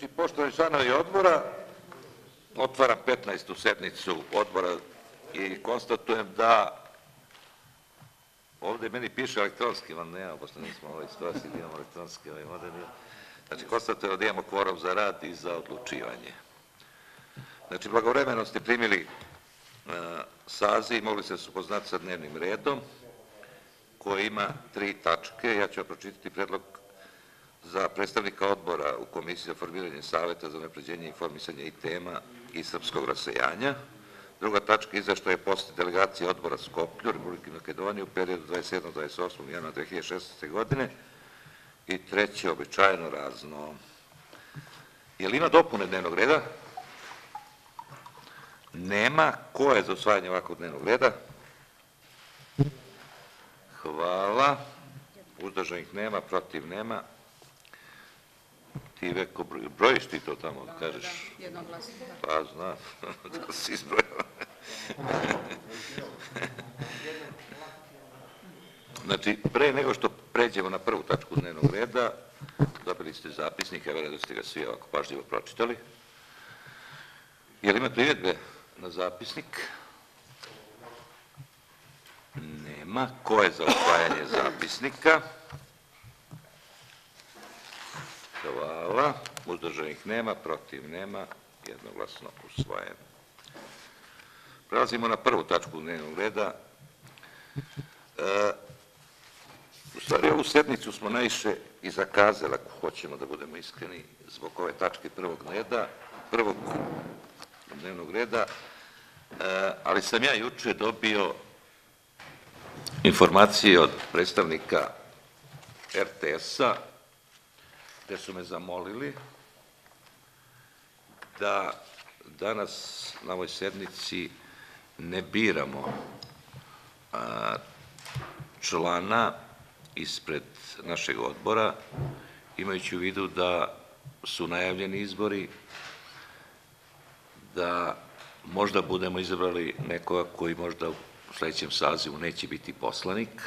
Znači, poštovani članovi odbora, otvaram 15. sednicu odbora i konstatujem da ovde meni piše elektronski, vam nema, pošto nismo ovoj situaciji da imamo elektronski ovaj model. Znači, konstatujem da imamo kvorum za rad i za odlučivanje. Znači, blagovremeno ste primili uh, saziv, mogli ste se upoznati sa dnevnim redom, koji ima tri tačke. Ja ću vam pročitati predlog za predstavnika odbora u Komisiji za formiranje saveta za napređenje informisanja i tema i srpskog rasejanja. Druga tačka izveštaje posle delegacije odbora Skoplju, Republike Makedonije u periodu 27-28. januara 2016. godine. I treće, običajno razno. Je li ima dopune dnevnog reda? Nema. Ko je za usvajanje ovakvog dnevnog reda? Hvala. Uzdržanih nema, protiv nema. Ti veko brojiš ti to tamo, kažeš? Jednoglasno. Pa znam, da si izbrojao. Znači, pre nego što pređemo na prvu tačku dnevnog reda, dobili ste zapisnik, ja verujem da ste ga svi ovako pažljivo pročitali. Jel ima primjedbe na zapisnik? Nema. Ko je za usvajanje zapisnika? Hvala. Uzdržanih nema, protiv nema, jednoglasno usvojen. Prelazimo na prvu tačku dnevnog reda. E, u stvari, ovu sednicu smo najviše i zakazali, ako hoćemo da budemo iskreni, zbog ove tačke prvog reda, prvog dnevnog reda, e, ali sam ja juče dobio informacije od predstavnika RTS-a, gde su me zamolili da danas na ovoj sednici ne biramo a, člana ispred našeg odbora, imajući u vidu da su najavljeni izbori, da možda budemo izabrali nekoga koji možda u sledećem sazivu neće biti poslanik,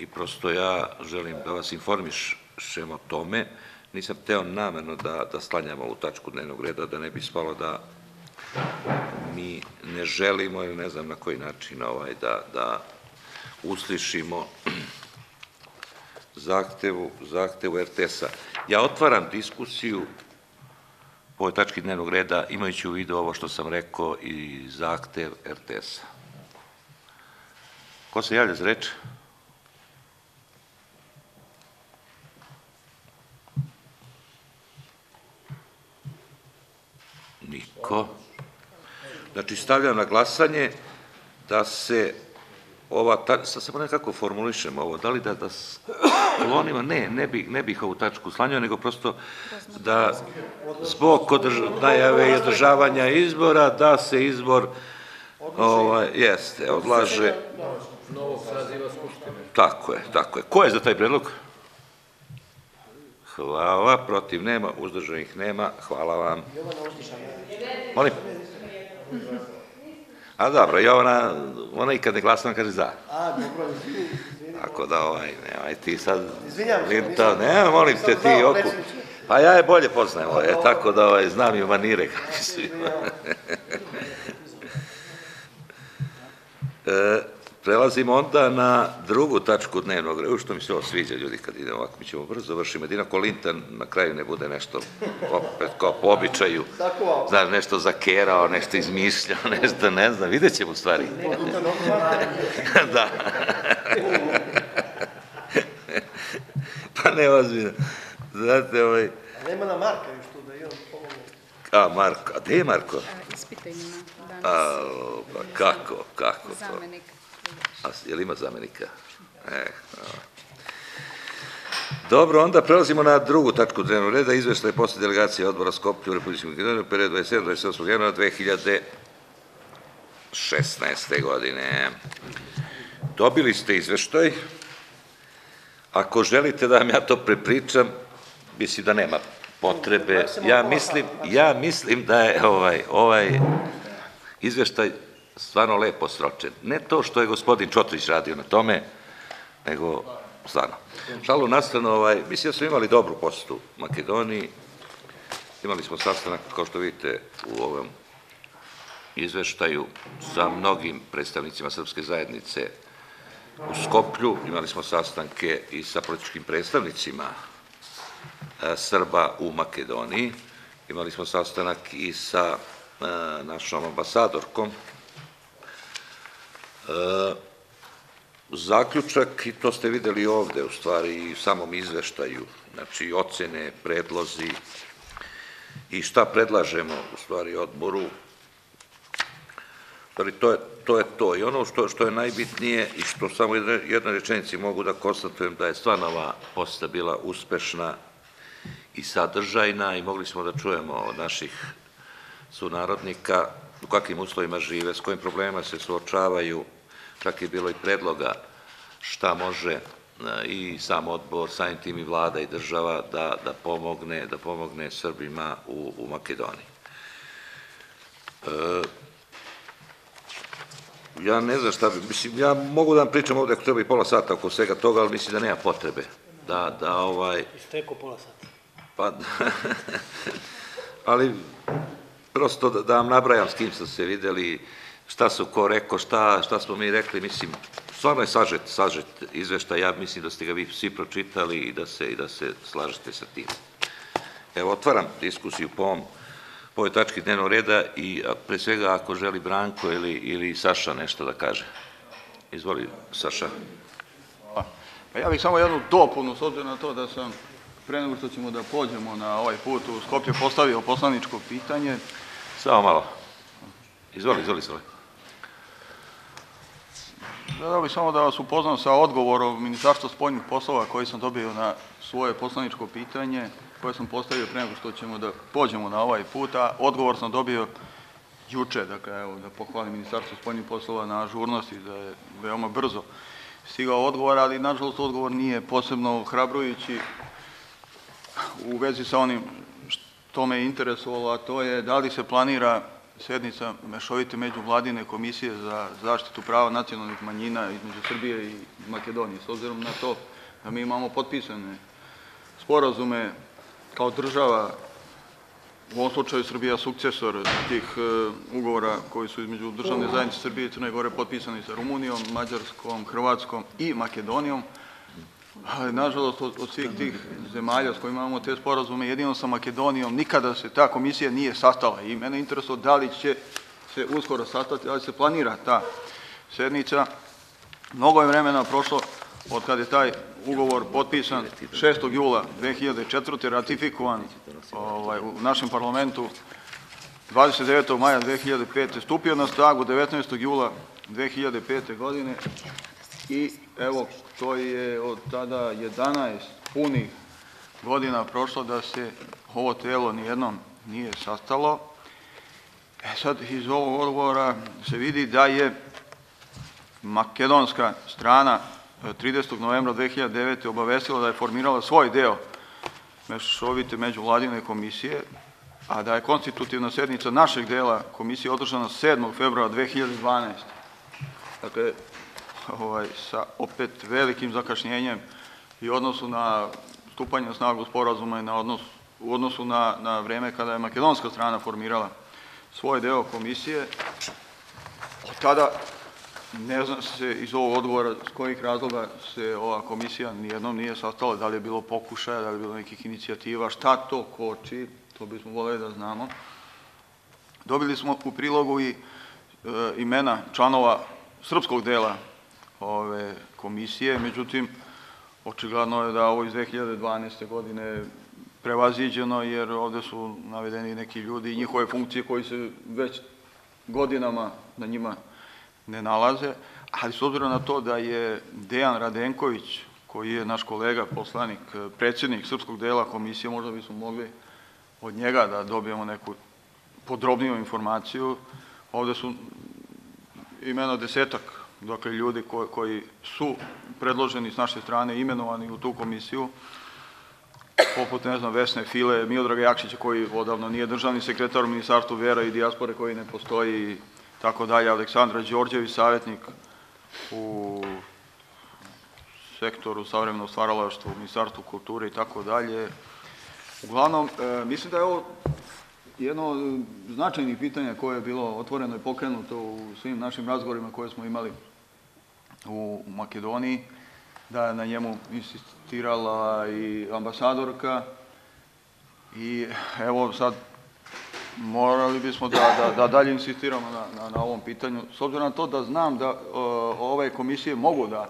i prosto ja želim da vas informišem o tome. Nisam teo namerno da, da slanjam ovu tačku dnevnog reda, da ne bi spalo da mi ne želimo ili ne znam na koji način ovaj, da, da uslišimo zahtevu, zahtevu RTS-a. Ja otvaram diskusiju po ovoj tački dnevnog reda, imajući u vidu ovo što sam rekao i zahtev RTS-a. Ko se javlja za reč? Niko. Znači, stavljam na glasanje da se ova, ta, sad samo nekako formulišem ovo, da li da, da sklonimo, ne, ne bih, ne bih ovu tačku slanjao, nego prosto da zbog najave i održavanja izbora, da se izbor, ovaj, jeste, odlaže. novog saziva Skupštine. Tako je, tako je. Ko je za taj predlog? Hvala, protiv nema, uzdržanih nema, hvala vam. Molim? A dobro, Jovana, ona i kad ne glasa, ona kaže za. A, dobro, Tako da, ovaj, nemaj ti sad... Izvinjavam se, nisam- ne, molim te ti oku. Pa ja je bolje poznajem, ovaj, tako da ovaj, znam i manire kakvi su. E, prelazimo onda na drugu tačku dnevnog reda, što mi se ovo sviđa ljudi kad idemo ovako, mi ćemo brzo vršiti, jedino ako Lintan na kraju ne bude nešto opet kao po običaju, znaš, nešto zakerao, nešto izmišljao, nešto, ne znam, vidjet ćemo stvari. da. pa ne ozbiljno. Znate, ovaj, A nema na Marka još tu da imam pomogu. a Marko, a gde je Marko? A, Ispitajnima danas. A, pa kako, kako to? Zamenik. A, je li ima zamenika? E. Dobro, onda prelazimo na drugu tačku dnevnog reda, izveštaj posle delegacije odbora Skoplju u Republike Makedonije u periodu 27. 28. januara 2016. godine. Dobili ste izveštaj. Ako želite da vam ja to prepričam, mislim da nema potrebe. Ja mislim, ja mislim da je ovaj, ovaj izveštaj stvarno lepo sročen. Ne to što je gospodin Čotrić radio na tome, nego stvarno. Šalu na stranu, ovaj, mislim da smo imali dobru posetu u Makedoniji. Imali smo sastanak, kao što vidite, u ovom izveštaju sa mnogim predstavnicima srpske zajednice u Skoplju. Imali smo sastanke i sa političkim predstavnicima e, Srba u Makedoniji. Imali smo sastanak i sa e, našom ambasadorkom. E, Zaključak, i to ste videli ovde, u stvari, i samom izveštaju, znači ocene, predlozi i šta predlažemo, u stvari, odboru, stvari, to je to. Je to. I ono što, što je najbitnije i što samo jednoj rečenici mogu da konstatujem da je stvarno ova poseta bila uspešna i sadržajna i mogli smo da čujemo od naših sunarodnika u kakvim uslovima žive, s kojim problemima se suočavaju, čak je bilo i predloga šta može e, i sam odbor, samim tim i vlada i država da, da pomogne, da pomogne Srbima u, u Makedoniji. E, ja ne znam šta bi, mislim, ja mogu da vam pričam ovde ako treba i pola sata oko svega toga, ali mislim da nema potrebe. Da, da, ovaj, Isteko pola sata. pa, ali prosto da, da vam nabrajam s kim smo se videli, šta su ko rekao, šta, šta smo mi rekli, mislim, stvarno je sažet, sažet izveštaj, ja mislim da ste ga vi svi pročitali i da se, i da se slažete sa tim. Evo, otvaram diskusiju po ovom po ovoj tački dnevnog reda i pre svega ako želi Branko ili, ili Saša nešto da kaže. Izvoli, Saša. Pa ja bih samo jednu dopunu, s obzirom na to da sam pre nego što ćemo da pođemo na ovaj put u Skoplje postavio poslaničko pitanje. Samo malo. Izvoli, izvoli, izvoli. Želeo bih samo da vas upoznam sa odgovorom Ministarstva spoljnih poslova koji sam dobio na svoje poslaničko pitanje koje sam postavio pre nego što ćemo da pođemo na ovaj put, a odgovor sam dobio juče, dakle, evo, da pohvalim Ministarstvo spoljnih poslova na ažurnosti, da je veoma brzo stigao odgovor, ali nažalost odgovor nije posebno hrabrujući u vezi sa onim što me interesovalo, a to je da li se planira sednica mešovite međuvladine komisije za zaštitu prava nacionalnih manjina između Srbije i Makedonije, s obzirom na to da mi imamo potpisane sporazume kao država, u ovom slučaju Srbija sukcesor tih e, ugovora koji su između državne zajednice Srbije i Crne Gore potpisani sa Rumunijom, Mađarskom, Hrvatskom i Makedonijom. Nažalost, od, od svih tih zemalja s kojima imamo te sporazume, jedino sa Makedonijom, nikada se ta komisija nije sastala i mene interesuje da li će se uskoro sastati, da li se planira ta sednica. Mnogo je vremena prošlo od kada je taj ugovor potpisan 6. jula 2004. ratifikovan ovaj, u našem parlamentu 29. maja 2005. stupio na snagu 19. jula 2005. godine i evo to je od tada 11 punih godina prošlo da se ovo telo nijednom nije sastalo. E sad iz ovog odgovora se vidi da je makedonska strana 30. novembra 2009. obavestila da je formirala svoj deo mešovite međuvladine komisije, a da je konstitutivna sednica našeg dela komisije održana 7. februara 2012. Dakle, ovaj, sa opet velikim zakašnjenjem i odnosu na stupanje na snagu sporazuma i na odnos, u odnosu na, na vreme kada je makedonska strana formirala svoj deo komisije. Od tada ne zna se iz ovog odgovora s kojih razloga se ova komisija nijednom nije sastala, da li je bilo pokušaja, da li je bilo nekih inicijativa, šta to koči, to bismo voleli da znamo. Dobili smo u prilogu i e, imena članova srpskog dela ove komisije, međutim, očigledno je da ovo iz 2012. godine prevaziđeno, jer ovde su navedeni neki ljudi i njihove funkcije koji se već godinama na njima ne nalaze, ali s obzirom na to da je Dejan Radenković, koji je naš kolega, poslanik, predsjednik srpskog dela komisije, možda bismo mogli od njega da dobijemo neku podrobniju informaciju. Ovde su imeno desetak dakle, ljudi koji, su predloženi s naše strane, imenovani u tu komisiju, poput, ne znam, Vesne File, Miodraga Jakšića, koji odavno nije državni sekretar u Ministarstvu vera i dijaspore, koji ne postoji, tako dalje, Aleksandra Đorđević, savjetnik u sektoru, savremeno u Ministarstvu kulture i tako dalje. Uglavnom, e, mislim da je ovo jedno od značajnih pitanja koje je bilo otvoreno i pokrenuto u svim našim razgovorima koje smo imali u Makedoniji, da je na njemu insistirala i ambasadorka. I evo sad morali bismo da, da, da dalje insistiramo na, na, na ovom pitanju, s obzirom na to da znam da o, ove komisije mogu da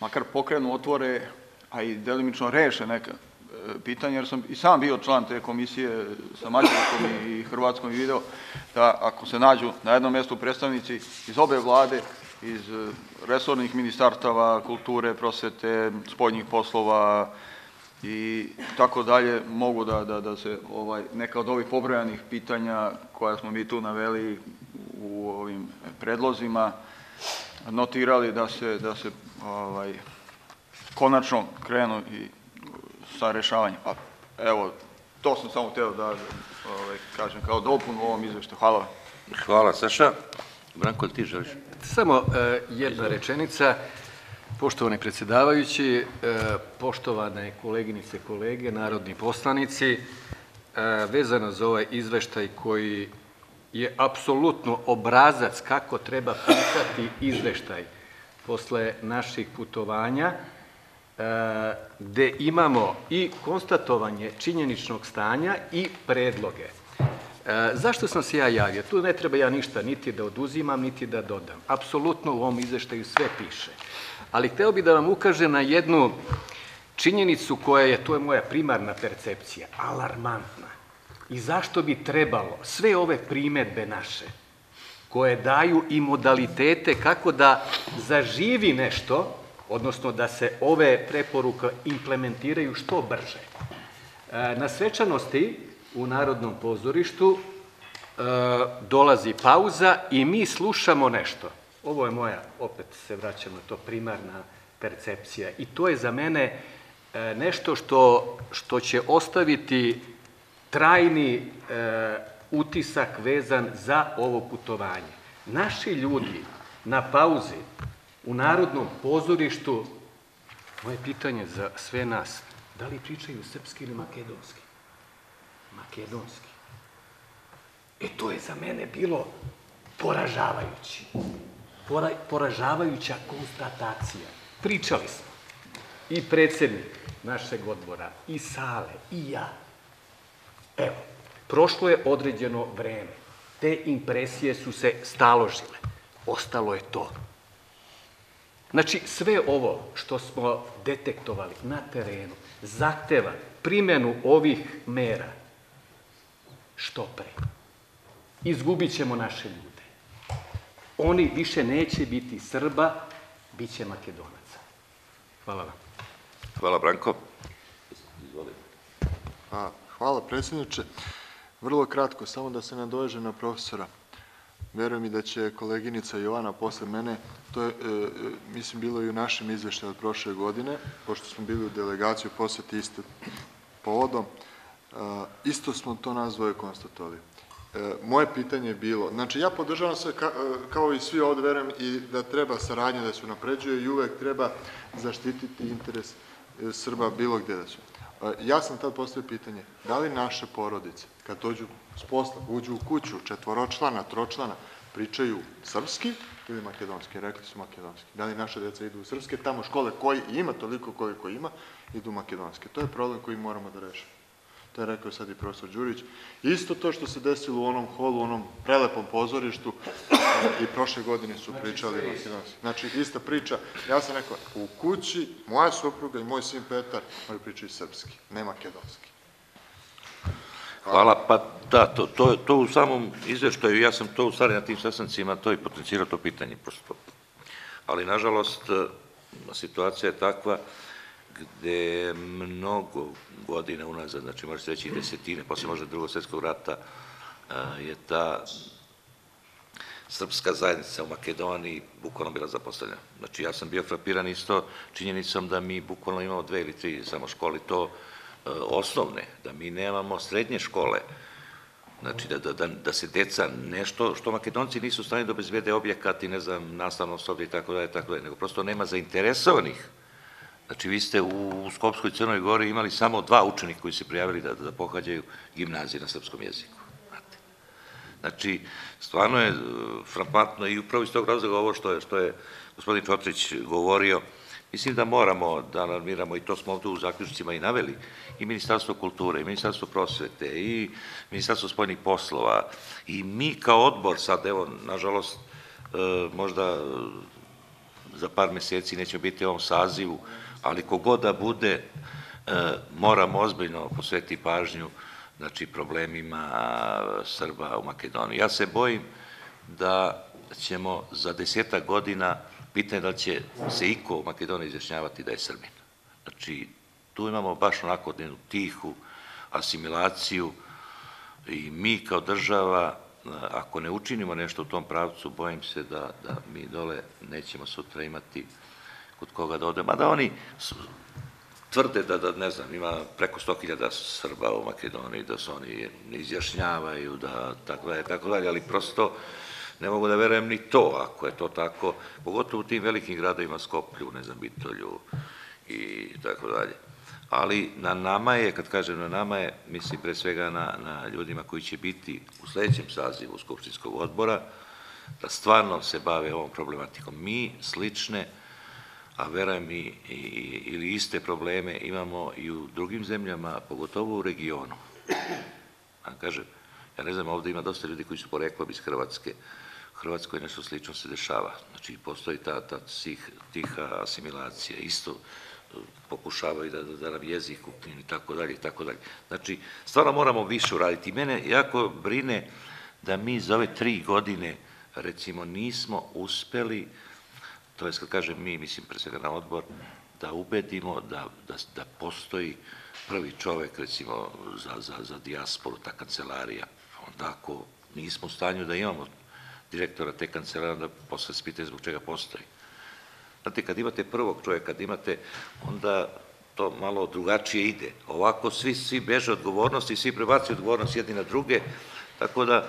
makar pokrenu, otvore, a i delimično reše neka e, pitanja, jer sam i sam bio član te komisije sa Mađarskom i, Hrvatskom i video da ako se nađu na jednom mjestu predstavnici iz obe vlade, iz e, resornih ministarstava, kulture, prosvete, spoljnih poslova i tako dalje, mogu da, da, da se ovaj, neka od ovih pobrojanih pitanja koja smo mi tu naveli u ovim predlozima notirali da se, da se ovaj, konačno krenu i sa rešavanjem. Pa, evo, to sam samo hteo da ovaj, kažem kao dopun u ovom izveštaju. Hvala. Hvala, Saša. Branko, ti želiš? Samo e, jedna rečenica. Poštovani predsjedavajući, e, poštovane koleginice kolege, narodni poslanici, e, vezano za ovaj izveštaj koji je apsolutno obrazac kako treba pisati izveštaj posle naših putovanja, gde imamo i konstatovanje činjeničnog stanja i predloge. E, zašto sam se ja javio? Tu ne treba ja ništa niti da oduzimam, niti da dodam. Apsolutno u ovom izveštaju sve piše. Ali hteo bih da vam ukažem na jednu činjenicu koja je, to je moja primarna percepcija, alarmantna. I zašto bi trebalo sve ove primetbe naše, koje daju i modalitete kako da zaživi nešto, odnosno da se ove preporuke implementiraju što brže. E, Na svečanosti u Narodnom pozorištu e, dolazi pauza i mi slušamo nešto. Ovo je moja, opet se vraćam na to, primarna percepcija. I to je za mene e, nešto što, što će ostaviti trajni e, utisak vezan za ovo putovanje. Naši ljudi na pauzi u Narodnom pozorištu, moje pitanje za sve nas, da li pričaju srpski ili makedonski? Makedonski. E to je za mene bilo poražavajući. Pora, poražavajuća konstatacija. Pričali smo. I predsednik našeg odbora, i Sale, i ja. Evo, prošlo je određeno vreme. Te impresije su se staložile. Ostalo je to. Znači, sve ovo što smo detektovali na terenu zahteva primjenu ovih mera što pre. Izgubit ćemo naše ljude. Oni više neće biti Srba, bit će Makedonaca. Hvala vam. Hvala, Branko. A, hvala predsjedniče. Vrlo kratko, samo da se nadoveže na profesora. Verujem i da će koleginica Jovana posle mene, to je, e, e, mislim, bilo i u našem izveštaju od prošle godine, pošto smo bili u delegaciju poseti isto povodom, isto smo to nas dvoje konstatovali. E, moje pitanje je bilo, znači ja podržavam ka, e, kao i svi ovde, verujem i da treba saradnja da se napređuje i uvek treba zaštititi interes e, Srba bilo gde da su. Ja sam tad postavio pitanje, da li naše porodice, kad dođu s posla, uđu u kuću, četvoročlana, tročlana, pričaju srpski ili makedonski? Rekli su makedonski. Da li naše deca idu u srpske? Tamo škole koji ima toliko koliko ima, idu u makedonske. To je problem koji moramo da rešimo. To je rekao sad i profesor Đurić. Isto to što se desilo u onom holu, u onom prelepom pozorištu, i prošle godine su pričali makedonski. Znači, ista priča. Ja sam rekao, u kući, moja supruga i moj sin Petar, oni pričaju srpski, ne makedonski. Hvala, pa da, to, to, to u samom izveštaju, ja sam to u stvari na tim sastancima, to i potencirao to pitanje, prosto. Ali, nažalost, e, situacija je takva gde mnogo godina unazad, znači može se reći i desetine, posle možda drugog svetskog rata, e, je ta srpska zajednica u Makedoniji bukvalno bila zapostavljena. Znači, ja sam bio frapiran isto činjenicom da mi bukvalno imamo dve ili tri samo škole, to e, osnovne, da mi nemamo srednje škole, znači da, da, da, da se deca nešto, što makedonci nisu u stanju da obezbede objekat i ne znam, nastavno osoblje i tako dalje, tako dalje, nego prosto nema zainteresovanih Znači, vi ste u Skopskoj Crnoj Gori imali samo dva učenika koji se prijavili da, da pohađaju gimnazije na srpskom jeziku. Znači, stvarno je e, frapantno i upravo iz tog razloga ovo što je, što je gospodin Čotrić govorio, mislim da moramo da alarmiramo i to smo ovde u zaključcima i naveli, i Ministarstvo kulture, i Ministarstvo prosvete, i Ministarstvo spoljnih poslova, i mi kao odbor sad, evo, nažalost, e, možda za par meseci nećemo biti u ovom sazivu, ali kogod da bude, e, moramo ozbiljno posvetiti pažnju znači problemima Srba u Makedoniji. Ja se bojim da ćemo za desetak godina pitanje da će se iko u Makedoniji izjašnjavati da je Srbin. Znači, tu imamo baš onako jednu tihu asimilaciju i mi kao država, ako ne učinimo nešto u tom pravcu, bojim se da, da mi dole nećemo sutra imati kod koga da odemo. A da oni su- tvrde da, da ne znam, ima preko 100.000 Srba u Makedoniji, da se oni izjašnjavaju, da tako dalje, tako dalje, ali prosto ne mogu da verujem ni to, ako je to tako, pogotovo u tim velikim gradovima Skoplju, ne znam, Bitolju i tako dalje. Ali na nama je, kad kažem na nama je, mislim pre svega na, na ljudima koji će biti u sledećem sazivu Skupštinskog odbora, da stvarno se bave ovom problematikom. Mi slične a verujem i, i, ili iste probleme imamo i u drugim zemljama, pogotovo u regionu. A kažem, ja ne znam, ovde ima dosta ljudi koji su poreklom iz Hrvatske. Hrvatskoj nešto slično se dešava. Znači, postoji ta, ta sih, tiha asimilacija. Isto e, pokušavaju da, da, da nam jezik ukninu i tako dalje i tako dalje. Znači, stvarno moramo više uraditi. Mene jako brine da mi za ove tri godine, recimo, nismo uspeli to je kad kažem mi, mislim pre svega na odbor, da ubedimo da, da, da postoji prvi čovek, recimo, za, za, za dijasporu, ta kancelarija. Onda ako nismo u stanju da imamo direktora te kancelarije, onda posle se pitaju zbog čega postoji. Znate, kad imate prvog čovjeka, kad imate, onda to malo drugačije ide. Ovako svi, svi beže odgovornosti, svi prebacuju odgovornost jedni na druge, tako da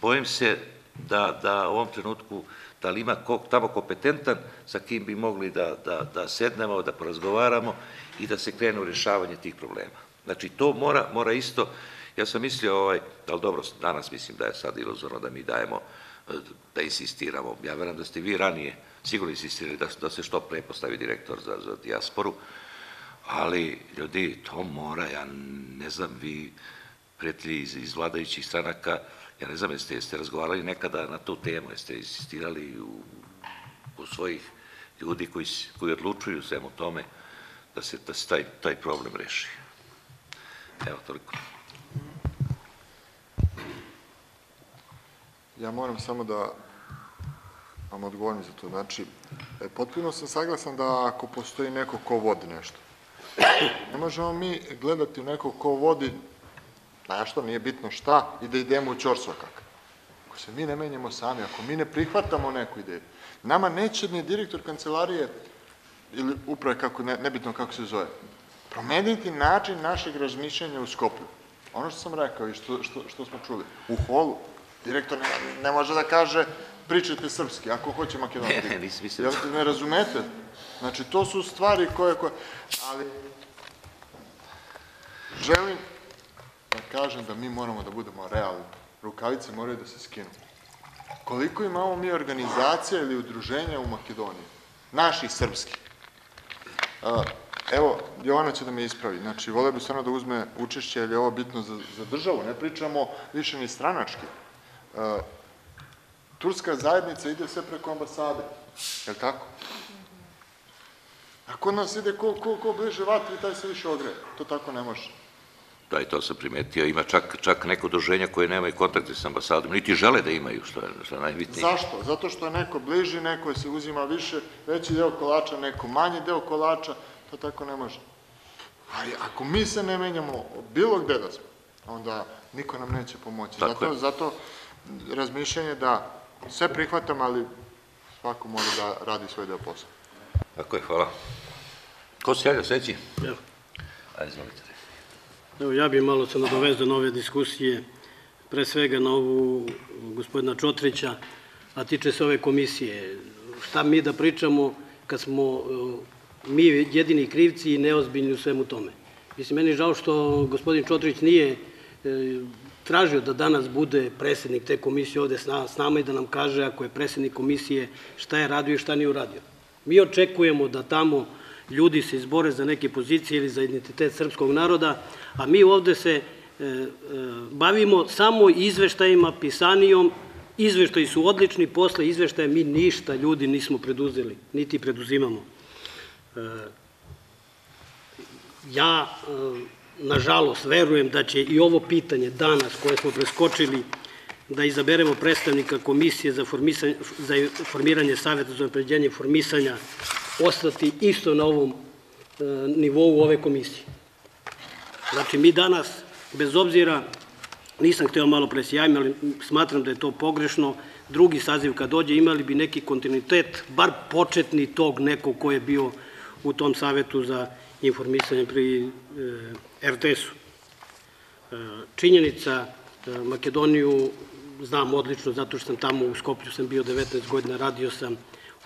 bojim se da, da u ovom trenutku da li ima tamo kompetentan sa kim bi mogli da, da, da sednemo, da porazgovaramo i da se krene u rješavanje tih problema. Znači, to mora, mora isto, ja sam mislio, ovaj, ali dobro, danas mislim da je sad iluzorno da mi dajemo, da insistiramo. Ja verujem da ste vi ranije sigurno insistirali da, da se što pre postavi direktor za, za dijasporu, ali ljudi, to mora, ja ne znam, vi prijatelji iz, iz vladajućih stranaka, ja ne znam, jeste, jeste razgovarali nekada na tu temu, jeste insistirali u, u svojih ljudi koji, koji odlučuju svemu tome da se, da se taj, taj problem reši. Evo, toliko. Ja moram samo da vam odgovorim za to. Znači, e, potpuno sam saglasan da ako postoji neko ko vodi nešto, ne možemo mi gledati u nekog ko vodi nešto, nije bitno šta, i da idemo u ćorsvakak. Ako se mi ne menjamo sami, ako mi ne prihvatamo neku ideju, nama neće ni direktor kancelarije ili uprave, kako, ne, nebitno kako se zove, promeniti način našeg razmišljanja u Skoplju. Ono što sam rekao i što, što, što smo čuli, u holu, direktor ne, ne može da kaže pričajte srpski, ako hoće makedonski. Ne, nisam mislio Jel ne razumete? Znači, to su stvari koje, koje... Ali, želim da kažem da mi moramo da budemo realni. Rukavice moraju da se skinu. Koliko imamo mi organizacija ili udruženja u Makedoniji? Naših srpskih. Evo, Jovana će da me ispravi. Znači, voleo bi stvarno da uzme učešće, jer je ovo bitno za, za državu. Ne pričamo više ni stranački. Turska zajednica ide sve preko ambasade. Je li tako? A kod nas ide ko, ko, ko bliže vatri, taj se više ogreje. To tako ne može. Da, i to sam primetio. Ima čak, čak neko udruženja koje nemaju kontakte s ambasadom, niti žele da imaju, što je, što je najbitnije. Zašto? Zato što je neko bliži, neko se uzima više, veći deo kolača, neko manji deo kolača, to tako ne može. Ali ako mi se ne menjamo bilo gde da smo, onda niko nam neće pomoći. Tako zato, je. zato razmišljanje da sve prihvatam, ali svako mora da radi svoj deo posla. Tako je, hvala. Ko se javlja sledeći? Evo. Ajde, izvolite. Evo, ja bih malo se nadovezao na ove diskusije, pre svega na ovu gospodina Čotrića, a tiče se ove komisije. Šta mi da pričamo kad smo e, mi jedini krivci i neozbiljni u svemu tome. Mislim, meni žao što gospodin Čotrić nije e, tražio da danas bude predsednik te komisije ovde s nama i da nam kaže, ako je predsednik komisije, šta je radio i šta nije uradio. Mi očekujemo da tamo ljudi se izbore za neke pozicije ili za identitet srpskog naroda, a mi ovde se e, e, bavimo samo izveštajima, pisanijom, izveštaji su odlični, posle izveštaja mi ništa ljudi nismo preduzeli, niti preduzimamo. E, ja, nažalost, verujem da će i ovo pitanje danas koje smo preskočili da izaberemo predstavnika Komisije za, za formiranje Saveta za napređenje formisanja ostati isto na ovom e, nivou ove komisije. Znači, mi danas, bez obzira, nisam hteo malo pre se javim, ali smatram da je to pogrešno, drugi saziv kad dođe imali bi neki kontinuitet, bar početni tog nekog ko je bio u tom savetu za informisanje pri e, RTS-u. E, činjenica, e, Makedoniju znam odlično zato što sam tamo u Skoplju sam bio 19 godina, radio sam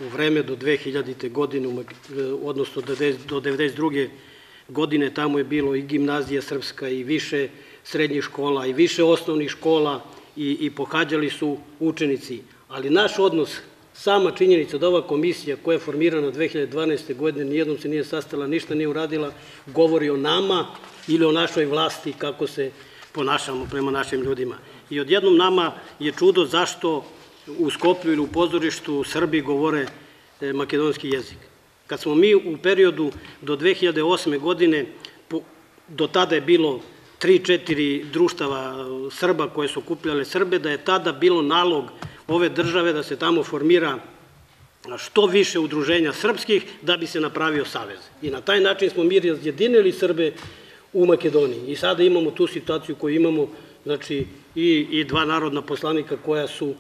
u vreme do 2000. godine, e, odnosno do 90 do 92. godine, tamo je bilo i gimnazija srpska i više srednjih škola i više osnovnih škola i, i pohađali su učenici. Ali naš odnos, sama činjenica da ova komisija koja je formirana 2012. godine nijednom se nije sastala, ništa nije uradila, govori o nama ili o našoj vlasti kako se ponašamo prema našim ljudima. I odjednom nama je čudo zašto u Skoplju ili u pozorištu Srbi govore e, makedonski jezik. Kad smo mi u periodu do 2008. godine, do tada je bilo tri, četiri društava e, Srba koje su okupljale Srbe, da je tada bilo nalog ove države da se tamo formira što više udruženja srpskih da bi se napravio savez. I na taj način smo mi razjedinili Srbe u Makedoniji. I sada imamo tu situaciju koju imamo, znači i, i dva narodna poslanika koja su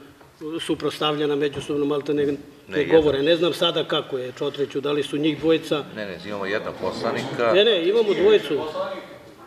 suprostavljena međusobno malte ne, ne Ne, govore. Ne znam sada kako je Čotreću, da li su njih dvojica. Ne, ne, imamo jednog poslanika, Ne, ne, imamo dvojicu.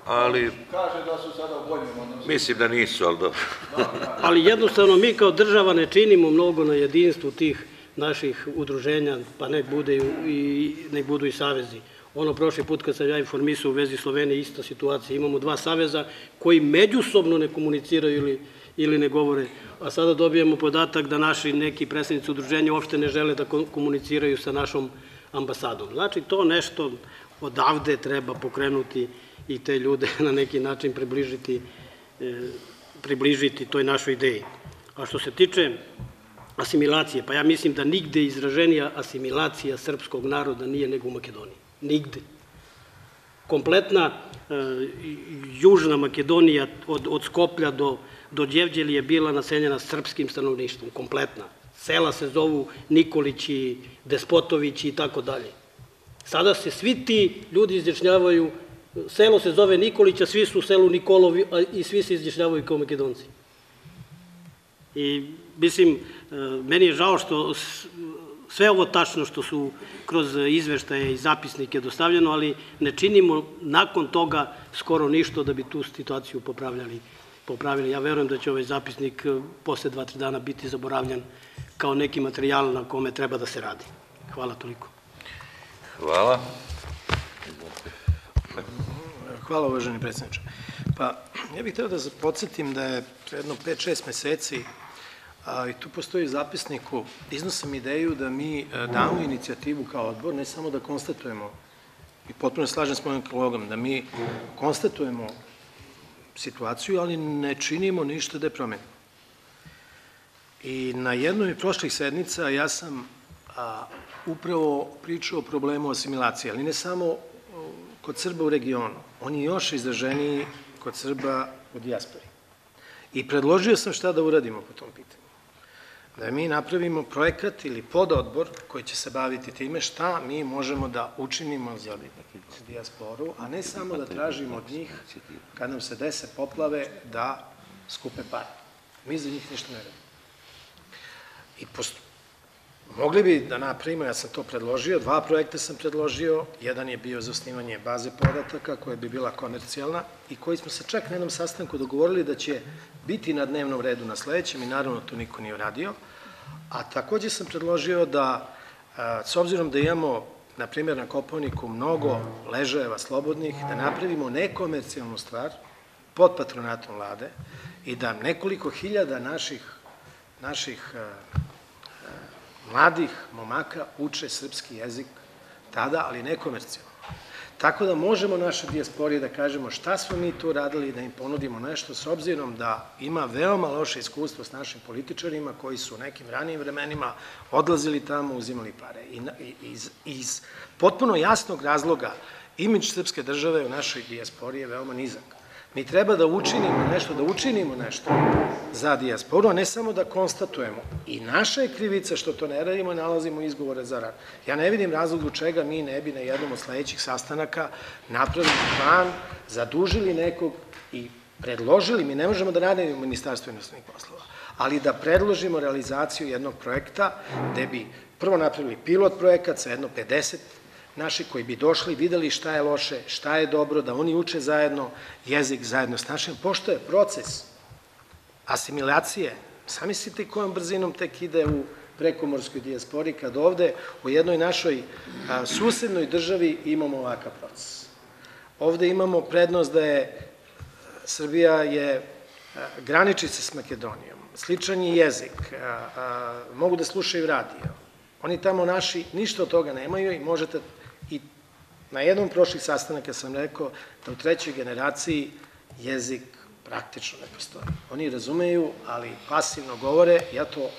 ali Kaže da su sada u boljem odnosu. mislim da nisu, ali dobro. Ali jednostavno mi kao država ne činimo mnogo na jedinstvu tih naših udruženja, pa nek, bude i, i, nek budu i savezi. Ono prošli put kad sam ja informisao u vezi Slovenije, ista situacija. Imamo dva saveza koji međusobno ne komuniciraju ili, ili ne govore, a sada dobijemo podatak da naši neki predstavnici udruženja uopšte ne žele da ko- komuniciraju sa našom ambasadom. Znači, to nešto odavde treba pokrenuti i te ljude na neki način približiti e, približiti toj našoj ideji. A što se tiče asimilacije, pa ja mislim da nigde izraženija asimilacija srpskog naroda nije nego u Makedoniji. Nigde. Kompletna e, južna Makedonija od, od Skoplja do, do Đevđeli je bila naseljena srpskim stanovništvom, kompletna. Sela se zovu Nikolići, Despotovići i tako dalje. Sada se svi ti ljudi izjašnjavaju, selo se zove Nikolića, svi su u selu Nikolovi i svi se izjašnjavaju kao makedonci. I mislim, e, meni je žao što sve ovo tačno što su kroz izveštaje i zapisnike dostavljeno, ali ne činimo nakon toga skoro ništa da bi tu situaciju popravljali. Popravili. Ja verujem da će ovaj zapisnik e, posle dva, tri dana biti zaboravljan kao neki materijal na kome treba da se radi. Hvala toliko. Hvala. Hvala uvaženi predsjedniče. Pa, ja bih hteo da podsjetim da je jedno 5-6 meseci, a, i tu postoji u zapisniku, iznosam ideju da mi e, damo inicijativu kao odbor, ne samo da konstatujemo, i potpuno se slažem s mojim kolegom, da mi konstatujemo situaciju, ali ne činimo ništa da je promenimo. I na jednoj od prošlih sednica ja sam upravo pričao o problemu asimilacije, ali ne samo kod Srba u regionu, on je još izraženiji kod Srba u dijaspori. I predložio sam šta da uradimo po tom pitanju. Da mi napravimo projekat ili pododbor koji će se baviti time šta mi možemo da učinimo za dijasporu, a ne samo da tražimo od njih, kad nam se dese poplave, da skupe pare. Mi za njih ništa ne radimo. I post... mogli bi da napravimo, ja sam to predložio, dva projekta sam predložio, jedan je bio za osnivanje baze podataka koja bi bila komercijalna i koji smo se čak na jednom sastanku dogovorili da će biti na dnevnom redu na sledećem i naravno to niko nije uradio, a takođe sam predložio da, s obzirom da imamo na primjer na Koponiku, mnogo ležajeva slobodnih, da napravimo nekomercijalnu stvar pod patronatom vlade i da nekoliko hiljada naših, naših mladih momaka uče srpski jezik tada, ali nekomercijalno. Tako da možemo našoj dijaspori da kažemo šta smo mi tu radili, da im ponudimo nešto, s obzirom da ima veoma loše iskustvo s našim političarima koji su u nekim ranijim vremenima odlazili tamo, uzimali pare. I, iz, iz potpuno jasnog razloga imidž srpske države u našoj dijaspori je veoma nizak. Mi treba da učinimo nešto, da učinimo nešto za dijasporu, a ne samo da konstatujemo. I naša je krivica što to ne radimo i nalazimo izgovore za rad. Ja ne vidim razlog u čega mi ne bi na jednom od sledećih sastanaka napravili plan, zadužili nekog i predložili, mi ne možemo da radimo u Ministarstvu poslova, ali da predložimo realizaciju jednog projekta gde bi prvo napravili pilot projekat sa jedno 50 naši koji bi došli, videli šta je loše, šta je dobro, da oni uče zajedno jezik zajedno s našim, pošto je proces asimilacije, zamislite kojom brzinom tek ide u prekomorskoj dijaspori, kad ovde u jednoj našoj a, susednoj državi imamo ovakav proces. Ovde imamo prednost da je Srbija je graniči se s Makedonijom, sličan je jezik, a, mogu da slušaju radio. Oni tamo naši ništa od toga nemaju i možete na jednom prošlih sastanaka sam rekao da u trećoj generaciji jezik praktično ne postoji. Oni razumeju, ali pasivno govore, ja to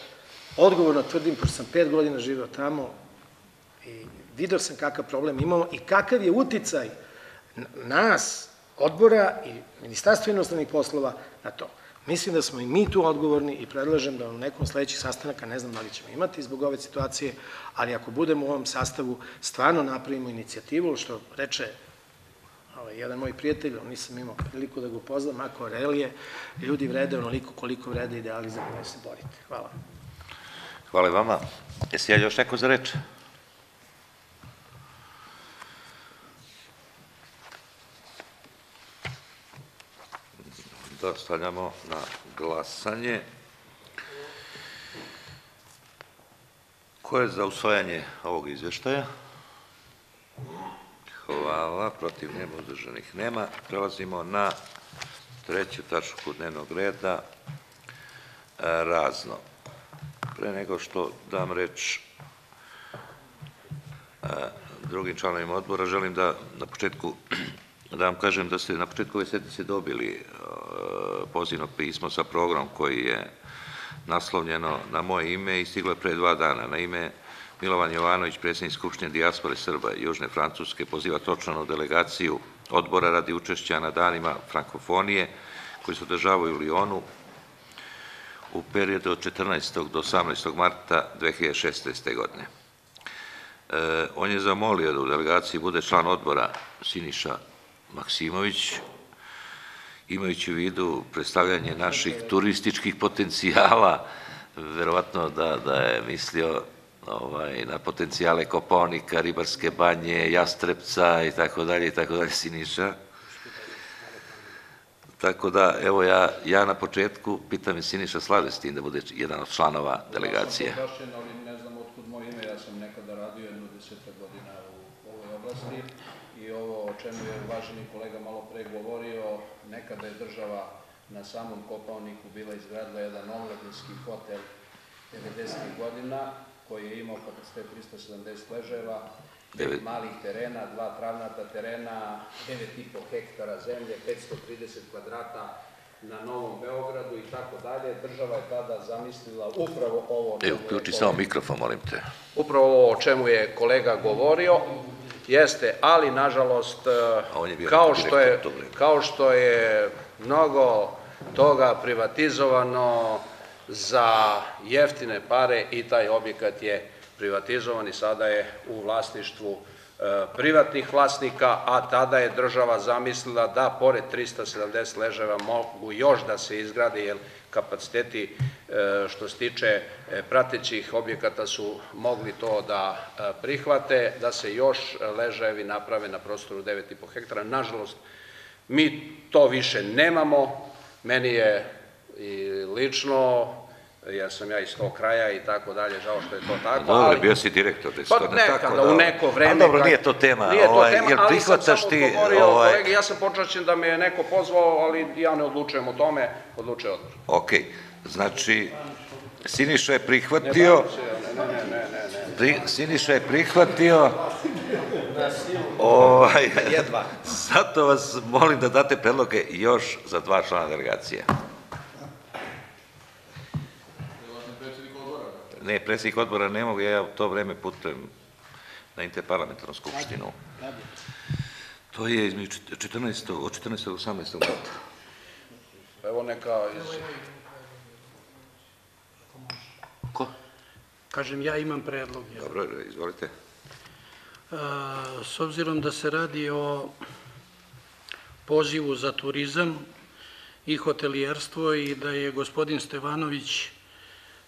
odgovorno tvrdim, pošto sam pet godina živeo tamo i video sam kakav problem imamo i kakav je uticaj nas, odbora i Ministarstva inostranih poslova na to. Mislim da smo i mi tu odgovorni i predlažem da u nekom sledećih sastanaka, ne znam da li ćemo imati zbog ove situacije, ali ako budemo u ovom sastavu, stvarno napravimo inicijativu, što reče ovaj, jedan moj prijatelj, on nisam imao priliku da ga upoznam, Marko Aurelije, ljudi vrede onoliko koliko vrede ideali za koje se borite. Hvala. Hvala vama. Jesi ja još neko za reč? Da, stavljamo na glasanje. Ko je za usvajanje ovog izveštaja? Hvala, protiv nema, uzdržanih nema. Prelazimo na treću tačku dnevnog reda, e, razno. Pre nego što dam reč e, drugim članovima odbora, želim da na početku da vam kažem da ste na početku ove sednice dobili e, pozivno pismo sa programom koji je naslovljeno na moje ime i stiglo je pre dva dana. Na ime Milovan Jovanović, predsjednik Skupštine Dijaspore Srba i Južne Francuske, poziva točlanu delegaciju odbora radi učešća na danima frankofonije koji se održavaju u Lionu u periodu od 14. do 18. marta 2016. godine. E, on je zamolio da u delegaciji bude član odbora Siniša Maksimović, imajući u vidu predstavljanje naših turističkih potencijala, verovatno da, da je mislio ovaj, na potencijale Koponika, Ribarske banje, Jastrebca i tako dalje i tako dalje Siniša. Tako da, evo ja, ja na početku pitam je Siniša slaže s tim da bude jedan od članova delegacije. Ja sam proglašen, ali ne znam otkud moje ime, ja sam nekada radio jedno deseta godina u ovoj oblasti i ovo o čemu je uvaženi kolega malo pre govorio, nekada je država na samom Kopavniku bila izgradila jedan omladinski hotel 90. godina koji je imao kapacitet 370 leževa, pet Devet- malih terena, dva travnata terena, 9,5 hektara zemlje, 530 kvadrata na Novom Beogradu i tako dalje. Država je tada zamislila upravo ovo... E, uključi kolega- samo mikrofon, molim te. Upravo ovo o čemu je kolega govorio, jeste, ali nažalost, e, je bio kao što je, kao što je mnogo toga privatizovano za jeftine pare i taj objekat je privatizovan i sada je u vlasništvu e, privatnih vlasnika, a tada je država zamislila da pored 370 leževa mogu još da se izgrade, jer kapaciteti što se tiče e, pratećih objekata su mogli to da e, prihvate, da se još ležajevi naprave na prostoru 9,5 hektara. Nažalost, mi to više nemamo. Meni je i lično jer sam ja iz tog kraja i tako dalje, žao što je to tako. Dobro, ali- bio si direktor. da Pa ne nekada, tako u neko vreme. A dobro, kad- nije to tema. Nije to ovaj, tema, sam prihvataš samo ti, ovaj, kolegi, ja sam počašćen da me je neko pozvao, ali ja ne odlučujem o tome, odlučuje odbor. Ok, znači, Siniša je prihvatio, Ne, ne, ne, ne, ne. pri, Siniša je prihvatio, ovaj, zato vas molim da date predloge još za dva člana delegacije. Ne, predsjednik odbora ne mogu, ja to vreme putujem na interparlamentarnu skupštinu. To je između 14. od 14. do 18. marta. Evo neka iz... Ko? Kažem, ja imam predlog. ja. Dobro, izvolite. S obzirom da se radi o pozivu za turizam i hotelijerstvo i da je gospodin Stevanović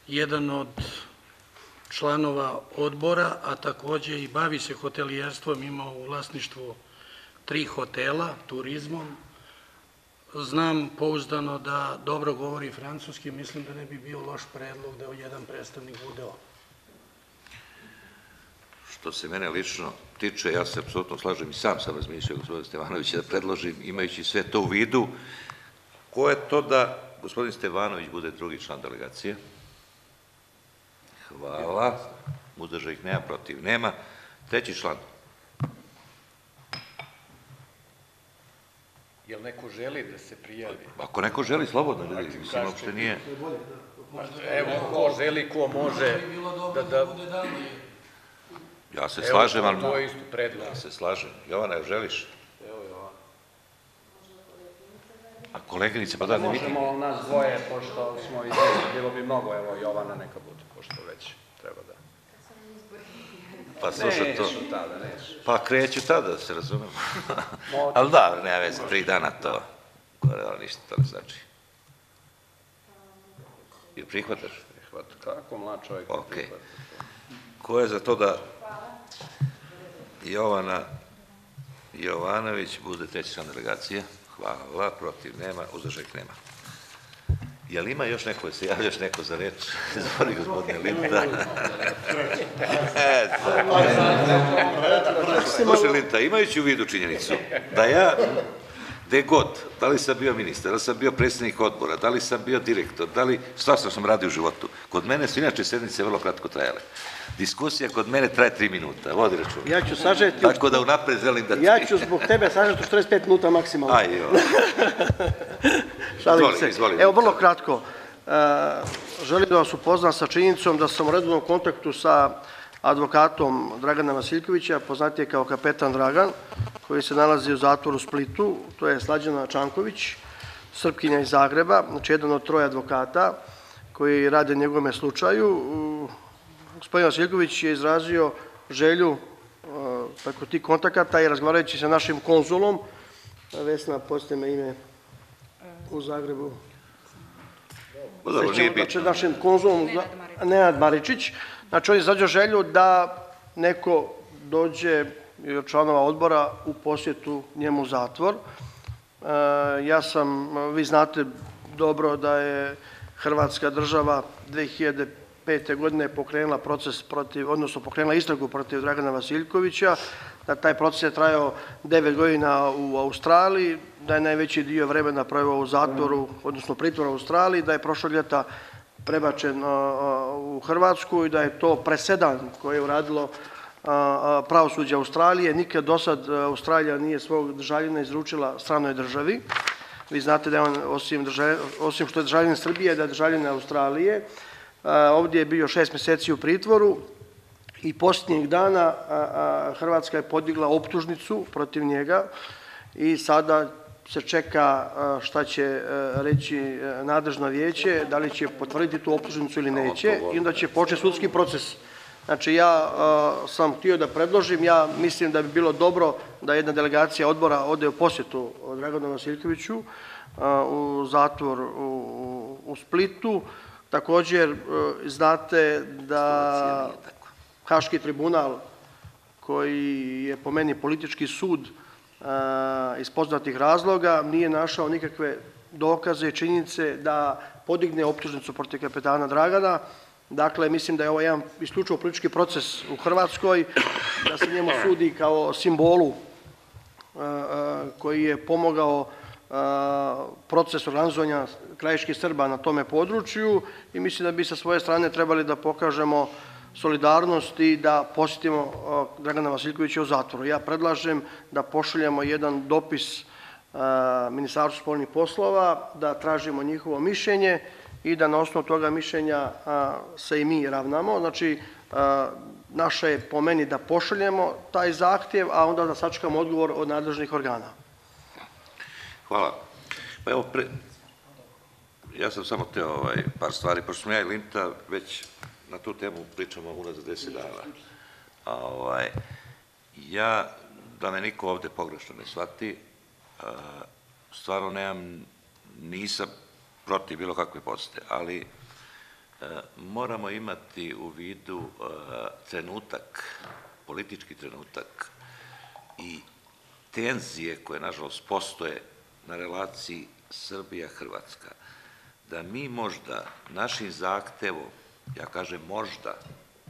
jedan od članova odbora, a takođe i bavi se hotelijerstvom, ima u vlasništvu tri hotela, turizmom. Znam pouzdano da dobro govori francuski, mislim da ne bi bio loš predlog da jedan predstavnik bude ovde. Što se mene lično tiče, ja se apsolutno slažem i sam sam razmišljao gospodina Stevanovića da predložim, imajući sve to u vidu, ko je to da gospodin Stevanović bude drugi član delegacije? Hvala. Uzdržanih nema, protiv nema. Treći član. Jel neko želi da se prijavi? Ako neko želi, slobodno, ljudi, mislim, uopšte nije. Evo, ko želi, ko može da, da, Ja se slažem, ali... to je isto predlog. Ja se slažem. Jovana, jel želiš? A koleginice, pa da ne vidim. Možemo nas dvoje, pošto smo izvesti, bilo bi mnogo, evo Jovana neka bude, pošto već treba da... Pa slušaj to. Tada, neću. Pa kreću tada, da se razumemo. Ali da, nema veze, tri dana to. Gore, ništa to ne znači. Ili prihvataš? Prihvat, kako mlad čovjek Ok. prihvata? Ko je za to da Jovana Jovanović bude treći član delegacije? Hvala, protiv nema, uzdržanih nema. Jel ima još neko, se javlja još neko za reč? Zvori gospodine Linta. E, Slušaj Linta, imajući u vidu činjenicu da ja gde god, da li sam bio ministar, da li sam bio predsjednik odbora, da li sam bio direktor, da li, šta što sam radio u životu, kod mene su inače sednice vrlo kratko trajale. Diskusija kod mene traje tri minuta, vodi računa. Ja ću sažeti, Tako da unapred želim da ti... ja ću zbog tebe sažeti u 45 minuta maksimalno. Aj, jo. Šalim Izvoli, se. izvoli. Evo, vrlo kratko. E, želim da vas upoznam sa činjenicom da sam u redovnom kontaktu sa advokatom Dragana Vasiljkovića, poznatije kao kapetan Dragan, koji se nalazi u zatvoru Splitu, to je Slađana Čanković, Srpkinja iz Zagreba, znači jedan od troje advokata koji rade njegovome slučaju. Gospodin Vasiljković je izrazio želju e, preko tih kontakata i razgovarajući sa našim konzulom, Vesna, postoje me ime u Zagrebu. Pa dobro, nije Znači, bitno. našim konzulom Nenad Maričić. Nenad Maričić. Znači, on je izrađao želju da neko dođe od članova odbora u posjetu njemu u zatvor. E, ja sam, vi znate dobro da je Hrvatska država 2005. godine pokrenula proces protiv, odnosno pokrenula istragu protiv Dragana Vasiljkovića, da taj proces je trajao 9 godina u Australiji, da je najveći dio vremena proveo u zatvoru, odnosno pritvoru u Australiji, da je prošlog ljeta prebačen u Hrvatsku i da je to presedan koji je uradilo pravosuđe Australije. Nikad do sad a, Australija nije svog državljena izručila stranoj državi. Vi znate da je on, osim, osim što je državljen Srbije, da je državljen Australije. A, Ovdje je bio šest meseci u pritvoru i posljednjeg dana Hrvatska je podigla optužnicu protiv njega i sada se čeka a, šta će a, reći a, nadležno vijeće, da li će potvrditi tu optužnicu ili neće i onda će početi sudski proces. Znači ja sam htio da predložim, ja mislim da bi bilo dobro da jedna delegacija odbora ode u posjetu Draganu Vasiljkoviću u zatvor u, u- Splitu. Također e, znate da Haški tribunal koji je po meni politički sud iz poznatih razloga nije našao nikakve dokaze i činjenice da podigne optužnicu protiv kapetana Dragana. Dakle, mislim da je ovo jedan isključivo politički proces u Hrvatskoj, da se njemu sudi kao simbolu koji je pomogao proces organizovanja krajiških Srba na tome području i mislim da bi sa svoje strane trebali da pokažemo solidarnost i da posjetimo Dragana Vasiljkovića u zatvoru. Ja predlažem da pošaljemo jedan dopis Ministarstvu spoljnih poslova, da tražimo njihovo mišljenje i da na osnovu toga mišljenja se i mi ravnamo. Znači, naše je po meni da pošaljemo taj zahtjev, a onda da sačekamo odgovor od nadležnih organa. Hvala. Pa evo, ja sam samo teo ovaj, par stvari, pošto smo ja i Linta već na tu temu pričamo unazad deset dana. A, ovaj, ja, da me niko ovde pogrešno ne shvati, a, stvarno nemam, nisam protiv bilo kakve poste, ali a, moramo imati u vidu a, trenutak, politički trenutak i tenzije koje, nažalost, postoje na relaciji Srbija-Hrvatska, da mi možda našim zahtevom ja kažem možda,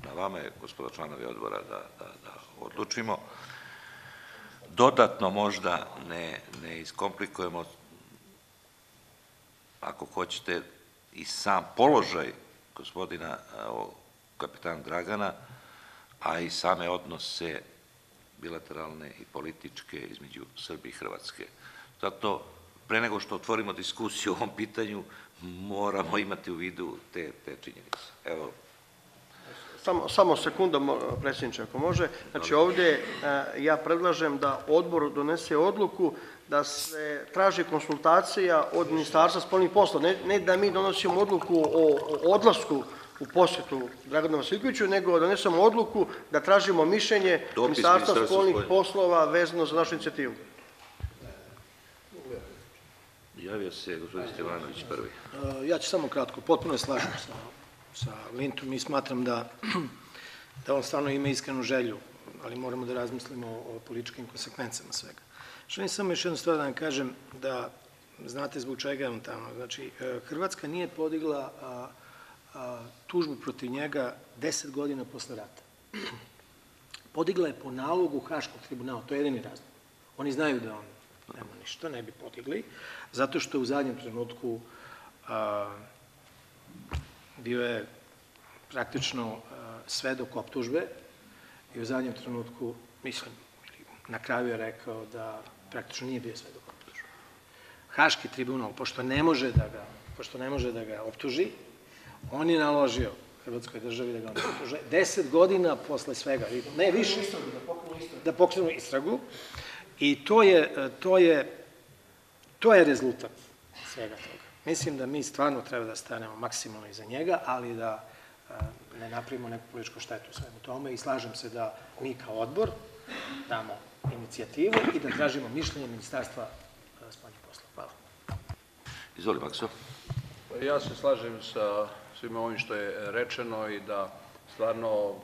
na vama je, gospodo članovi odbora, da, da, da odlučimo, dodatno možda ne, ne iskomplikujemo, ako hoćete, i sam položaj gospodina kapitana Dragana, a i same odnose bilateralne i političke između Srbije i Hrvatske. Zato, pre nego što otvorimo diskusiju o ovom pitanju, moramo imati u vidu te, te činjenice. Evo, Samo, samo sekunda, predsjedniče, ako može. Znači ovde e, ja predlažem da odbor donese odluku da se traži konsultacija od Ministarstva spoljnih poslova. Ne, ne da mi donosimo odluku o, o odlasku u posjetu Draganu Vasiljkoviću, nego da donesemo odluku da tražimo mišljenje Ministarstva spoljnih. poslova vezano za našu inicijativu. Javio se gospodin Stevanović prvi. Uh, Ja ću samo kratko, potpuno je slažem sa, sa Lintom i smatram da, da on stvarno ima iskrenu želju, ali moramo da razmislimo o, političkim konsekvencama svega. Želim samo još jednu stvar da vam kažem da znate zbog čega je on tamo. Znači, e, Hrvatska nije podigla a, tužbu protiv njega deset godina posle rata. Podigla je po nalogu Haškog tribunala, to je jedini razlog. Oni znaju da on nema ništa, ne bi podigli, zato što je u zadnjem trenutku a, bio je praktično a, svedok optužbe i u zadnjem trenutku, mislim, na kraju je rekao da praktično nije bio svedok optužbe. Haški tribunal, pošto ne može da ga, pošto ne može da ga optuži, on je naložio Hrvatskoj državi da ga on optuže. Deset godina posle svega, ne više, da pokrenu istragu i to je, to je, to je rezultat svega toga. Mislim da mi stvarno treba da stanemo maksimalno iza njega, ali da e, ne napravimo neku političku štetu svemu tome i slažem se da mi kao odbor damo inicijativu i da tražimo mišljenje Ministarstva e, spoljnih poslova. Hvala. Izvoli, Makso. Pa Ja se slažem sa svime ovim što je rečeno i da stvarno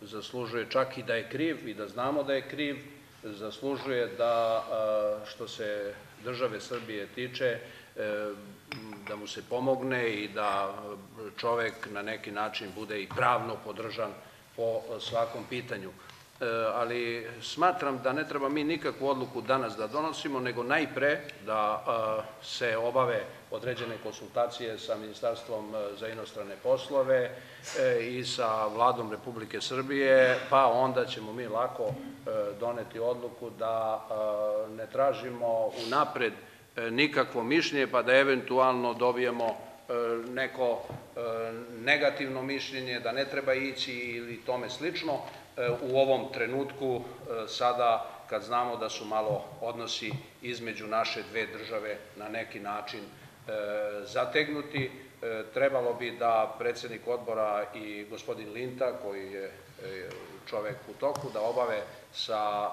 zaslužuje čak i da je kriv i da znamo da je kriv, zaslužuje da što se države Srbije tiče e, da mu se pomogne i da čovek na neki način bude i pravno podržan po svakom pitanju. E, ali smatram da ne treba mi nikakvu odluku danas da donosimo, nego najpre da e, se obave određene konsultacije sa Ministarstvom e, za inostrane poslove i sa Vladom Republike Srbije, pa onda ćemo mi lako doneti odluku da ne tražimo u napred nikakvo mišljenje, pa da eventualno dobijemo neko negativno mišljenje, da ne treba ići ili tome slično, u ovom trenutku e, sada kad znamo da su malo odnosi između naše dve države na neki način e, zategnuti, e, trebalo bi da predsednik odbora i gospodin Linta, koji je čovek u toku, da obave sa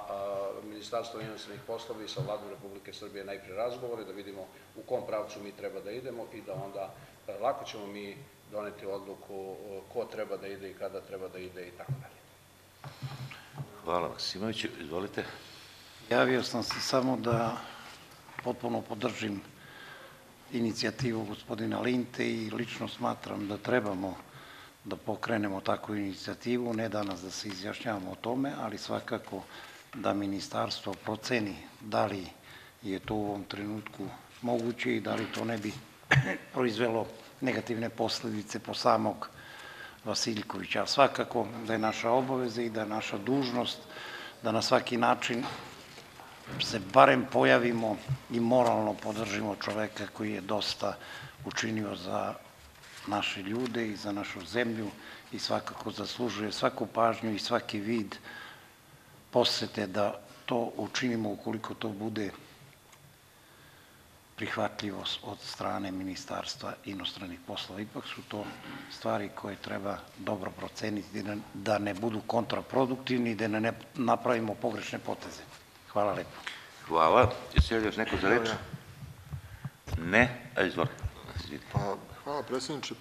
Ministarstvom inostranih poslova i sa vladom Republike Srbije najpre razgovore, da vidimo u kom pravcu mi treba da idemo i da onda lako ćemo mi doneti odluku ko treba da ide i kada treba da ide i tako dalje. Hvala, Maksimović. Izvolite. Javio sam se samo da potpuno podržim inicijativu gospodina Linte i lično smatram da trebamo da pokrenemo takvu inicijativu, ne danas da se izjašnjavamo o tome, ali svakako da ministarstvo proceni da li je to u ovom trenutku moguće i da li to ne bi proizvelo negativne posledice po samog Vasiljkovića. Svakako da je naša obaveza i da je naša dužnost da na svaki način se barem pojavimo i moralno podržimo čoveka koji je dosta učinio za naše ljude i za našu zemlju i svakako zaslužuje svaku pažnju i svaki vid posete da to učinimo ukoliko to bude prihvatljivo od strane Ministarstva inostranih poslova. Ipak su to stvari koje treba dobro proceniti da ne budu kontraproduktivni i da ne napravimo pogrešne poteze. Hvala lepo. Hvala. Je se još neko za reč? Ne? A izvoli. Pa, hvala predsjedniče.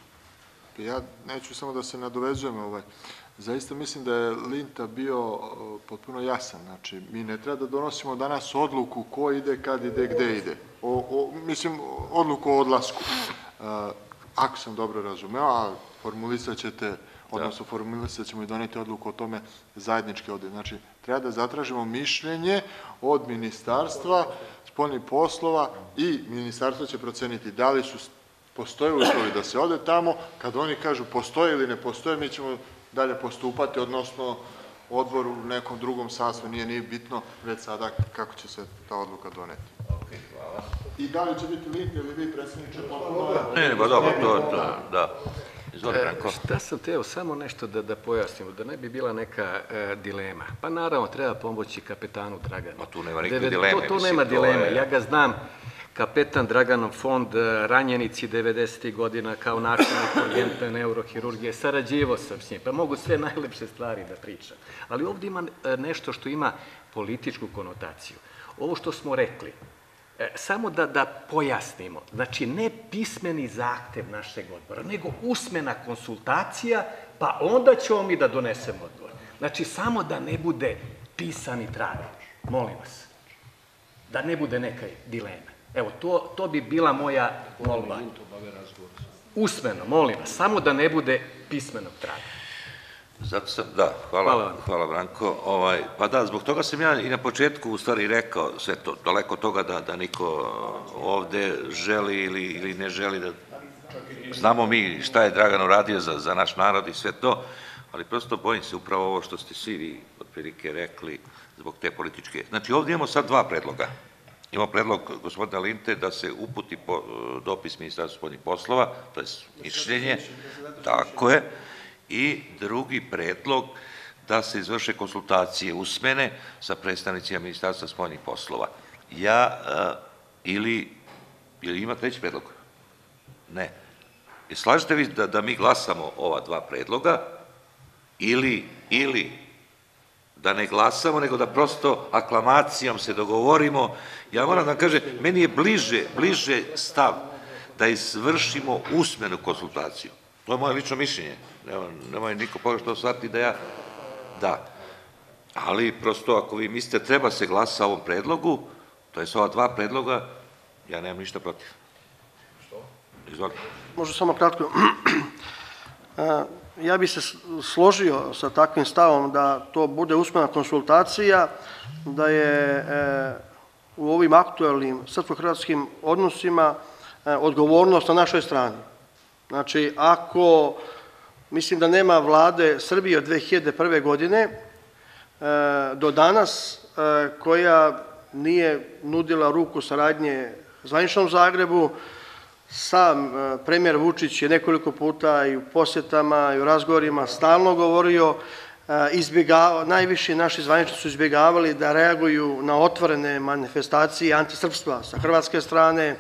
Ja neću samo da se nadovezujem ovaj. Zaista mislim da je Linta bio potpuno jasan. Znači, mi ne treba da donosimo danas odluku ko ide, kad ide, gde ide. O, o, mislim, odluku o odlasku. ako sam dobro razumeo, a formulisat ćete, odnosno formulisat ćemo i doneti odluku o tome zajednički ovde. Znači, treba da zatražimo mišljenje od ministarstva, spoljnih poslova i ministarstvo će proceniti da li su postoje uslovi da se ode tamo, kad oni kažu postoje ili ne postoje, mi ćemo dalje postupati, odnosno odbor u nekom drugom sastavu, nije nije bitno već sada kako će se ta odluka doneti. I da li će biti Lint ili vi, predsjedniče, potpuno... Ne, ne, ba dobro, to, to, da. Izvoli, Branko. E, šta sam teo, samo nešto da, da pojasnimo, da ne bi bila neka e, dilema. Pa naravno, treba pomoći kapetanu Draganu. Ma tu nema nikakve dileme, To, to nema dileme, je- ja ga znam, kapetan Draganov fond, e, ranjenici 90. godina kao načelnik urgentne neurohirurgije, sarađivo sam s njim, pa mogu sve najlepše stvari da pričam. Ali ovdje ima e, nešto što ima političku konotaciju. Ovo što smo rekli, E, samo da, da pojasnimo, znači ne pismeni zahtev našeg odbora, nego usmena konsultacija, pa onda ćemo mi da donesemo odgovor. Znači samo da ne bude pisani trag, molim vas. Da ne bude neke dileme. Evo, to, to bi bila moja molba. Usmeno, molim vas, samo da ne bude pismenog traga. Zato sam, da, hvala, Hvala hvala. Branko. Ovaj, pa da, zbog toga sam ja i na početku u stvari rekao sve to, daleko od toga da, da niko ovde želi ili, ili ne želi da znamo mi šta je Dragan uradio za, za naš narod i sve to, ali prosto bojim se upravo ovo što ste svi vi otprilike rekli zbog te političke. Znači ovdje imamo sad dva predloga. Imamo predlog gospodina Linte da se uputi po, dopis ministarstva spoljnih poslova, to je mišljenje, tako je, i drugi predlog da se izvrše konsultacije usmene sa predstavnicima Ministarstva spoljnih poslova. Ja, a, ili, ili ima treći predlog? Ne. I slažete vi da, da mi glasamo ova dva predloga ili, ili da ne glasamo, nego da prosto aklamacijom se dogovorimo. Ja moram da kažem, meni je bliže, bliže stav da izvršimo usmenu konsultaciju. To je moje lično mišljenje. Nema, nemoj niko pogrešno shvatiti da ja, da. Ali prosto ako vi mislite treba se glasa ovom predlogu, to je ova dva predloga, ja nemam ništa protiv. Što? Izvolite. Možda samo kratko. E, Ja bih se složio sa takvim stavom da to bude usmena konsultacija, da je e, u ovim aktuelnim srpsko-hrvatskim odnosima e, odgovornost na našoj strani. Znači, ako, mislim da nema vlade Srbije od 2001. godine e, do danas e, koja nije nudila ruku saradnje zvaničnom Zagrebu, sam e, premijer Vučić je nekoliko puta i u posjetama i u razgovorima stalno govorio, izbjegavao, najviše naši zvaničnici su izbjegavali da reaguju na otvorene manifestacije antisrpstva sa hrvatske strane,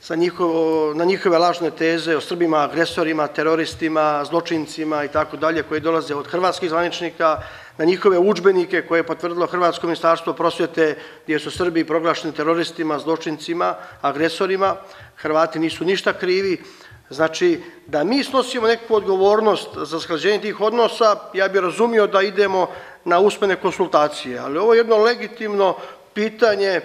sa njihovo, na njihove lažne teze o Srbima, agresorima, teroristima, zločincima i tako dalje, koji dolaze od hrvatskih zvaničnika, na njihove učbenike koje je potvrdilo Hrvatsko ministarstvo prosvjete gdje su Srbi proglašeni teroristima, zločincima, agresorima. Hrvati nisu ništa krivi. Znači, da mi snosimo neku odgovornost za skrađenje tih odnosa, ja bih razumio da idemo na usmene konsultacije, ali ovo je jedno legitimno pitanje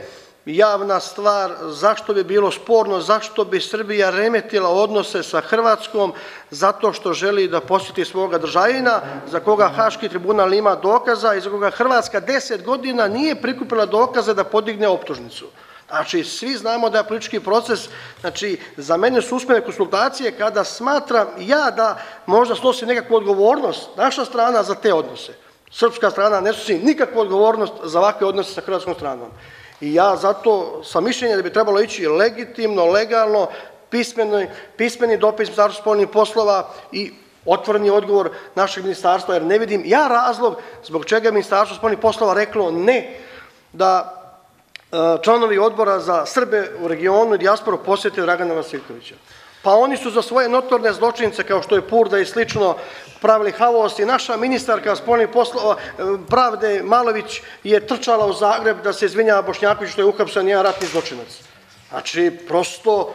javna stvar, zašto bi bilo sporno, zašto bi Srbija remetila odnose sa Hrvatskom, zato što želi da posjeti svoga državina, za koga Haški tribunal ima dokaza i za koga Hrvatska deset godina nije prikupila dokaze da podigne optužnicu. Znači, svi znamo da je politički proces, znači, za mene su usmene konsultacije kada smatram ja da možda snosi nekakvu odgovornost, naša strana, za te odnose. Srpska strana ne snosi nikakvu odgovornost za ovakve odnose sa hrvatskom stranom. I ja zato sam mišljenja da bi trebalo ići legitimno, legalno, pismeni, pismeni dopis Ministarstva spoljnih poslova i otvoreni odgovor našeg ministarstva, jer ne vidim ja razlog zbog čega je Ministarstvo spoljnih poslova reklo ne da e, članovi odbora za Srbe u regionu i dijasporu posjete Dragana Vasiljkovića. Pa oni su za svoje notorne zločince, kao što je Purda i slično, pravili haos i naša ministarka spoljnih poslova pravde Malović je trčala u Zagreb da se izvinjava Bošnjaković što je uhapsan jedan ratni zločinac. Znači, prosto,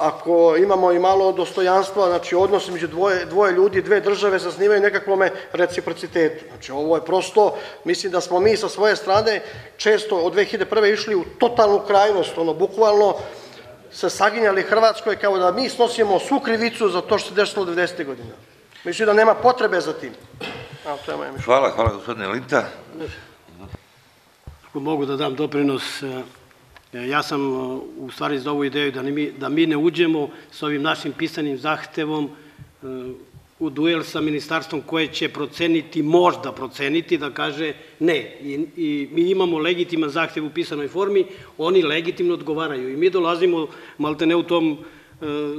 ako imamo i malo dostojanstva, znači, odnos među dvoje, dvoje ljudi, dve države zasnivaju nekakvome reciprocitetu. Znači, ovo je prosto, mislim da smo mi sa svoje strane često od 2001. išli u totalnu krajnost, ono, bukvalno, se saginjali Hrvatskoj kao da mi snosimo svu krivicu za to što se desilo 90. godina. Mislim da nema potrebe za tim. Evo, to je moje mišljenje. Hvala, hvala gospodine Linta. Ako mogu da dam doprinos, e, ja sam e, u stvari za ovu ideju da, mi, da mi ne uđemo s ovim našim pisanim zahtevom e, u duel sa ministarstvom koje će proceniti, možda proceniti, da kaže ne. I, i mi imamo legitiman zahtev u pisanoj formi, oni legitimno odgovaraju i mi dolazimo malte ne u tom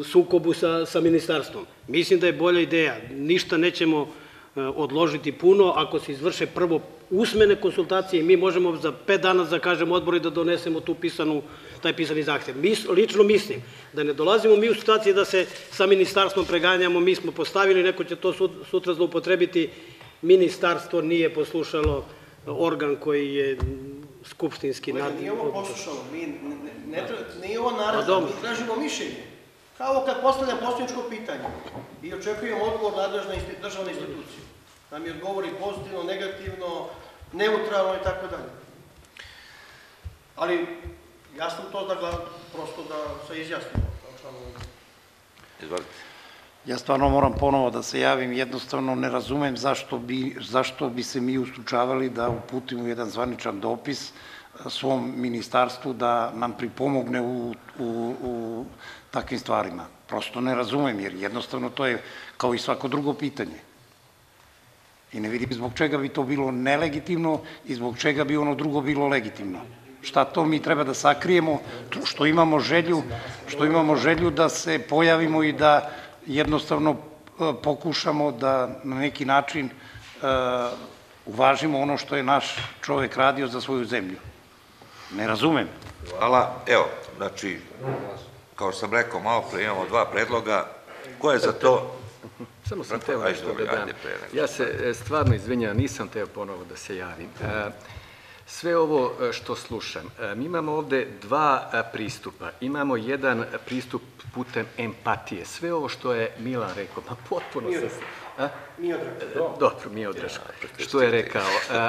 sukobu sa, sa ministarstvom. Mislim da je bolja ideja. Ništa nećemo odložiti puno ako se izvrše prvo usmene konsultacije i mi možemo za pet dana da kažemo odboru i da donesemo tu pisanu, taj pisani zahtev. Mi, lično mislim da ne dolazimo mi u situaciji da se sa ministarstvom preganjamo, mi smo postavili, neko će to sutra zloupotrebiti, ministarstvo nije poslušalo organ koji je skupštinski nad... Nije ovo poslušalo, mi ne, ne, ne, nije ovo naravno, mi tražimo mišljenje. Kao kad postavljam posljedničko pitanje i očekujemo odgovor nadležne državne institucije. Da mi odgovori pozitivno, negativno, neutralno i tako dalje. Ali ja sam to da gledam, prosto da se izjasnimo. Izvolite. Ja stvarno moram ponovo da se javim, jednostavno ne razumem zašto bi, zašto bi se mi ustučavali da uputimo jedan zvaničan dopis svom ministarstvu da nam pripomogne u, u, u takvim stvarima. Prosto ne razumem, jer jednostavno to je kao i svako drugo pitanje. I ne vidim zbog čega bi to bilo nelegitimno i zbog čega bi ono drugo bilo legitimno. Šta to mi treba da sakrijemo, što imamo želju, što imamo želju da se pojavimo i da jednostavno e, pokušamo da na neki način uh, uvažimo ono što je naš čovek radio za svoju zemlju. Ne razumem. Hvala. Evo, znači, kao što sam rekao, malo pre imamo dva predloga. Ko je za to? Samo sam teo nešto da dam. Ja se e, stvarno izvinjam, nisam teo ponovo da se javim. E, sve ovo e, što slušam, mi imamo ovde dva pristupa. Imamo jedan pristup putem empatije. Sve ovo što je Milan rekao, ma potpuno se... A? Dobro, Miodraško. Što je rekao,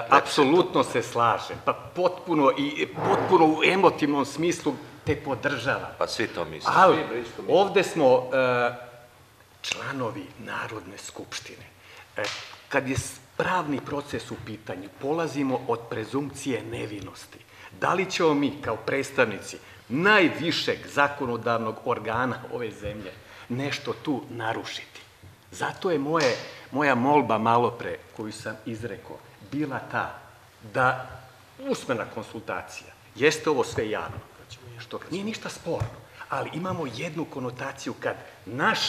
apsolutno se slažem, pa potpuno i potpuno u emotivnom smislu te podržava. Pa svi to misle. Ali, ovde smo članovi Narodne skupštine. E, kad je pravni proces u pitanju, polazimo od prezumcije nevinosti. Da li ćemo mi, kao predstavnici najvišeg zakonodavnog organa ove zemlje, nešto tu narušiti? Zato je moje, moja molba malo pre, koju sam izrekao, bila ta da usmena konsultacija, jeste ovo sve javno, što nije ništa sporno, ali imamo jednu konotaciju kad naš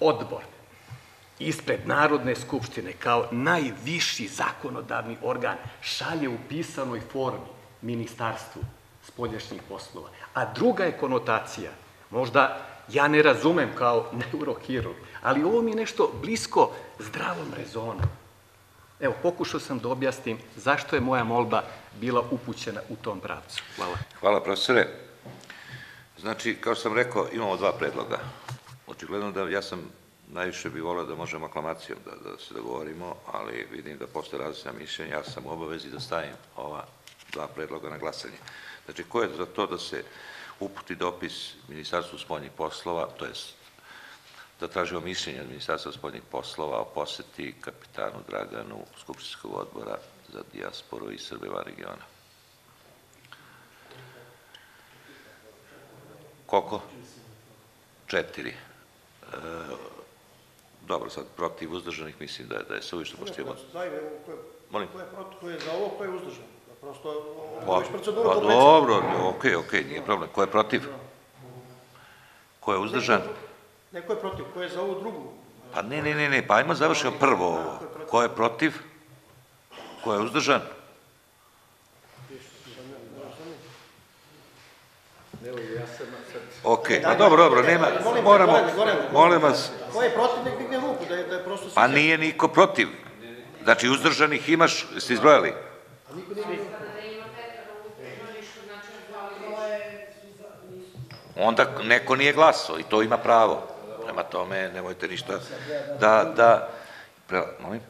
odbor ispred Narodne skupštine kao najviši zakonodavni organ šalje u pisanoj formi ministarstvu spoljašnjih poslova. A druga je konotacija, možda ja ne razumem kao neurohirurg, ali ovo mi je nešto blisko zdravom rezonu. Evo, pokušao sam da objasnim zašto je moja molba bila upućena u tom pravcu. Hvala. Hvala, profesore. Znači, kao što sam rekao, imamo dva predloga. Očigledno da ja sam najviše bi volio da možemo aklamacijom da, da se dogovorimo, ali vidim da postoje različna mišljenja, ja sam u obavezi da stavim ova dva predloga na glasanje. Znači, ko je za to da se uputi dopis Ministarstvu spoljnih poslova, to jest da tražimo mišljenje od Ministarstva spoljnih poslova o poseti kapitanu Draganu Skupštinskog odbora za dijasporu i Srbe van regiona. Koliko? Četiri. E, dobro, sad protiv uzdržanih mislim da je, da je suvišno, pošto imamo... Molim? ko je protiv, ko je za ovo, ko je uzdržan? Prosto, Pa, je procedura pa dobro, okej, okej, nije problem. Ko je protiv? Ko je uzdržan? Neko je protiv, ko je za ovu drugu? Pa ne, ne, ne, ne, pa ajmo završimo prvo ovo. Ko je protiv? Ko je uzdržan? Ok, pa dobro, dobro, nema, moramo, molim vas, Ko je protiv, nek digne ruku, da je, da je prosto... pa nije niko protiv. Znači, uzdržanih imaš, ste izbrojali? Onda neko nije glasao i to ima pravo. Prema tome, nemojte ništa da, da, pre, molim?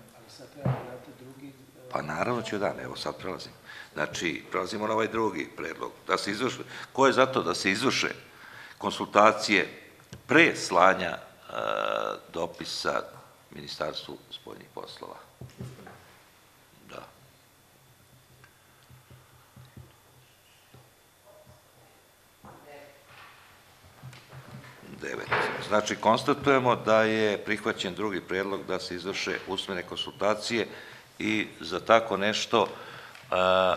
Pa naravno ću da, evo sad prelazim. Znači, prelazimo na ovaj drugi predlog. Da se izvrše, ko je zato da se izvrše konsultacije pre slanja e, dopisa Ministarstvu spoljnih poslova? Da. Devet. Znači, konstatujemo da je prihvaćen drugi predlog da se izvrše usmene konsultacije i za tako nešto a,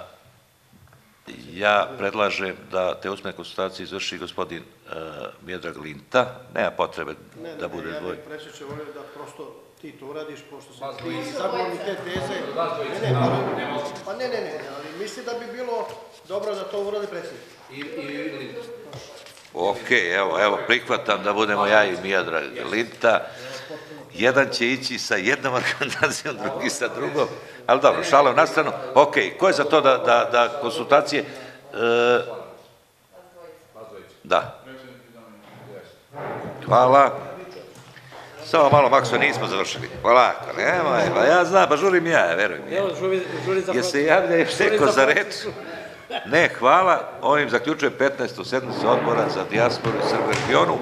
ja predlažem da te usmene konsultacije izvrši gospodin a, Miodrag Linta. Nema potrebe Ne, ne, da ne, bude ja dvoj. bih predsjeće volio da prosto ti to uradiš, pošto si ti zagovornik te teze. Ne, ne, pa, pa ne, ne, ne, ali mislim da bi bilo dobro da to uradi predsjednik. Ok, evo, evo, prihvatam da budemo ja i Miodrag Linta. Jedan će ići sa jednom organizacijom, drugi sa drugom. Ali dobro, šalom na stranu. Ok, ko je za to da, da, da konsultacije... E, da. Hvala. Samo malo, Makso, nismo završili. Polako, nemoj, pa ja znam, pa žurim ja, veruj mi. Evo, žuri, žuri za Je se javlja još neko za reč? Ne, hvala. Ovim zaključujem 15. sednicu odbora za dijasporu i Srbu regionu.